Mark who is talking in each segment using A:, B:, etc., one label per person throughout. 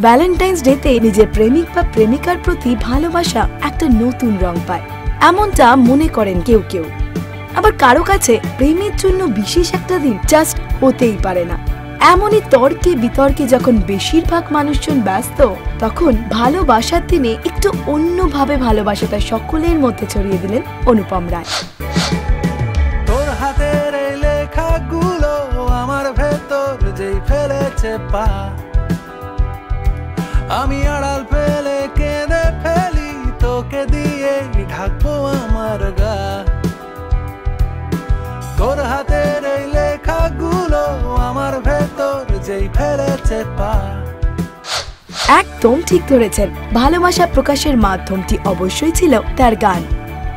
A: Valentine's ডেতে নিজের প্রেমিক বা প্রেমিকার প্রতি ভালোবাসা একটা নতুন রং পায়। এমনটা মনে করেন কেউ কেউ। আবার কারও কাছে প্রেমের জন্য বিশেষ একটা দিন জাস্ট হতেই পারে না। এমনই তর্কে বিতর্কে যখন বেশিরভাগ মানুষজন ব্যস্ত, তখন ভালোবাসার দিনে একটু অন্যভাবে ভালোবাসাটা সকলের মধ্যে ছড়িয়ে দিলেন অনুপম রায়।
B: তোর হাতের এই লেখাগুলো আমার ভেতর যেই ফেলেছে পা। আমি আড়াল পেলে কেঁদে ফেলি, তোকে দিয়ে ঢাকবো আমার গা। তোর হাতের এই লেখাগুলো আমার ভেতর যেই ফেলেছে পা।
A: একদম ঠিক ধরেছেন। ভালোবাসা প্রকাশের মাধ্যমটি অবশ্যই ছিল তার গান।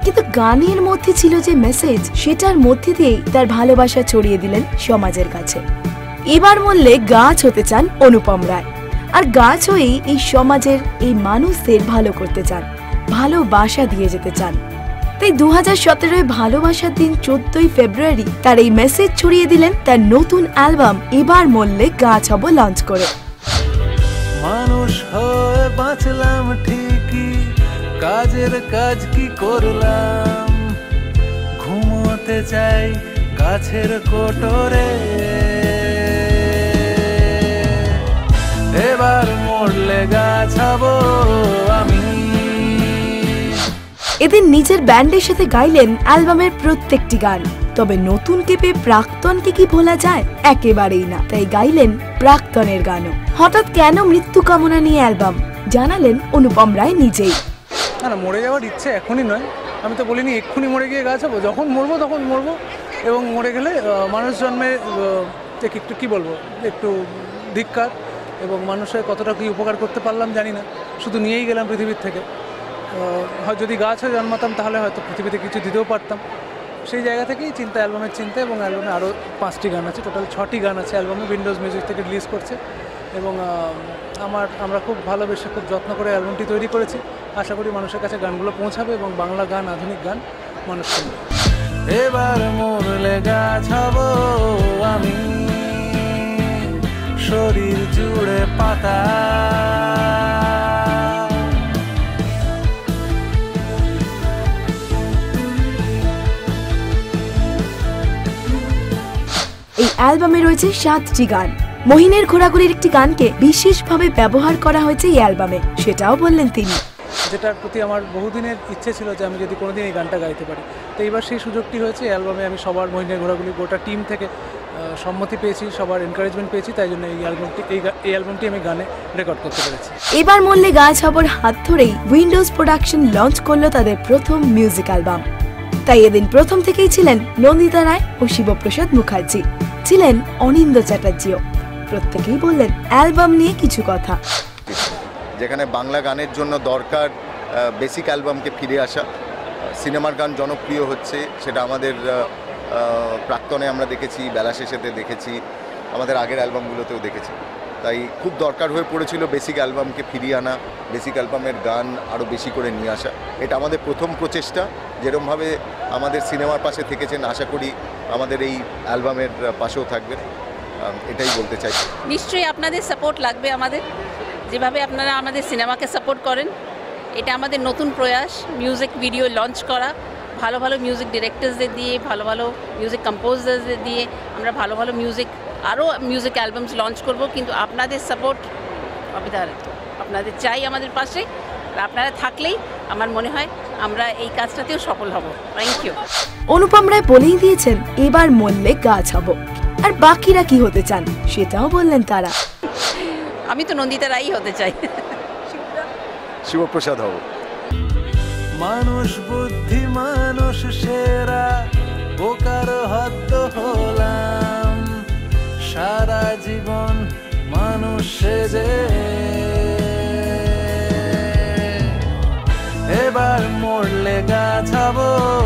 A: কিন্তু গানের মধ্যে ছিল যে মেসেজ সেটার মধ্যে দিয়েই তার ভালোবাসা ছড়িয়ে দিলেন সমাজের কাছে। এবার বললে গাছ হতে চান অনুপম রায়। আর গাছ হয়েই এই সমাজের এই মানুষদের ভালো করতে চান ভালোবাসা দিয়ে যেতে চান। তাই দু হাজার সতেরোয় ভালোবাসার দিন চোদ্দই ফেব্রুয়ারি তার এই মেসেজ ছড়িয়ে দিলেন তার নতুন অ্যালবাম এবার মরলে গাছ হব লঞ্চ করে।
B: মানুষ হয়ে বাঁচলাম ঠিকই, কাজের কাজ কি করলাম? ঘুমোতে চাই গাছের কোটরে। এবার মরলে গাছ হব আমি।
A: এদিন নিজের ব্যান্ডের সাথে গাইলেন অ্যালবামের প্রত্যেকটি গান। তবে নতুন কেপে প্রাক্তনকে কি ভোলা যায়? একেবারেই না। তাই গাইলেন প্রাক্তনের গানও। হঠাৎ কেন মৃত্যু কামনা নিয়ে অ্যালবাম? জানালেন অনুপম রায় নিজেই।
B: না না মরে যাওয়ার ইচ্ছে এখনই নয়। আমি তো বলিনি এক্ষুনি মরে গিয়ে গাছ হব যখন মরবো তখন মরবো। এবং মরে গেলে মানুষ জন্মে একটু কী বলব? একটু ধিক্কার। এবং মানুষের কতটা কী উপকার করতে পারলাম জানি না। শুধু নিয়েই গেলাম পৃথিবীর থেকে। হয় যদি গাছ হয়ে জন্মাতাম তাহলে হয়তো পৃথিবীতে কিছু দিতেও পারতাম। সেই জায়গা থেকেই চিন্তা, অ্যালবামের চিন্তা এবং অ্যালবামে আরও পাঁচটি গান আছে। টোটাল ছটি গান আছে অ্যালবামে। উইন্ডোজ মিউজিক থেকে রিলিজ করছে। এবং আমার, আমরা খুব ভালোবেসে খুব যত্ন করে অ্যালবামটি তৈরি করেছি। আশা করি মানুষের কাছে গানগুলো পৌঁছাবে এবং বাংলা গান, আধুনিক গান মানুষ শুনবে। এবার মরলে গাছ হব আমি। শরীর জুড়ে পাতা।
A: এই অ্যালবামে রয়েছে সাতটি গান। মহিনের ঘোরাঘুরির একটি গানকে বিশেষভাবে ব্যবহার করা হয়েছে এই অ্যালবামে সেটাও বললেন তিনি।
B: যেটার প্রতি আমার বহুদিনের ইচ্ছে ছিল যে আমি যদি কোনোদিন এই গানটা গাইতে পারি। এইবার সেই সুযোগটি হয়েছে অ্যালবামে আমি সবার মহিনের ঘোরাগুলি গোটা টিম থেকে সম্মতি পেয়েছি সবার এনকারেজমেন্ট পেয়েছি তাই জন্য এই অ্যালবামটি এই এই অ্যালবামটি আমি গানে রেকর্ড করতে পেরেছি।
A: এবার মল্লে গাছ হবর হাত ধরেই উইন্ডোজ প্রোডাকশন লঞ্চ করল তাদের প্রথম মিউজিক অ্যালবাম তাই এদিন প্রথম থেকেই ছিলেন নন্দিতা রায় ও শিবপ্রসাদ মুখার্জি। ছিলেন অনিন্দ চ্যাটার্জিও। প্রত্যেকেই বললেন অ্যালবাম নিয়ে কিছু কথা।
C: যেখানে বাংলা গানের জন্য দরকার বেসিক অ্যালবামকে ফিরে আসা। সিনেমার গান জনপ্রিয় হচ্ছে সেটা আমাদের প্রাক্তনে আমরা দেখেছি বেলা শেষেতে দেখেছি আমাদের আগের অ্যালবামগুলোতেও দেখেছি। তাই খুব দরকার হয়ে পড়েছিল বেসিক অ্যালবামকে ফিরিয়ে আনা বেসিক অ্যালবামের গান আরও বেশি করে নিয়ে আসা। এটা আমাদের প্রথম প্রচেষ্টা যেরমভাবে আমাদের সিনেমার পাশে থেকেছেন আশা করি আমাদের এই অ্যালবামের পাশেও থাকবেন। আহ, এটাই বলতে চাই।
D: নিশ্চয়ই আপনাদের সাপোর্ট লাগবে আমাদের। যেভাবে আপনারা আমাদের সিনেমাকে সাপোর্ট করেন এটা আমাদের নতুন প্রয়াস মিউজিক ভিডিও লঞ্চ করা ভালো ভালো মিউজিক ডিরেক্টরসদের দিয়ে ভালো ভালো মিউজিক কম্পোজারদের দিয়ে আমরা ভালো ভালো মিউজিক আরও মিউজিক অ্যালবামস লঞ্চ করব কিন্তু আপনাদের সাপোর্ট অবিধারিত আপনাদের চাই আমাদের পাশে আর আপনারা থাকলেই আমার মনে হয় আমরা এই কাজটাতেও সফল হব। থ্যাংক ইউ
A: অনুপম রায় বলেই দিয়েছেন এবার মল্লে গাছ হব আর বাকিরা কি হতে চান সেটাও বললেন তারা।
D: আমি তো নন্দিতা রাই হতে চাই।
C: শিবপ্রসাদ হব।
B: মানুষ বুদ্ধি, মানুষ সেরা, বোকার হদ্দ হলাম। সারা জীবন মানুষ সেজে। এবার মরলে গাছাবো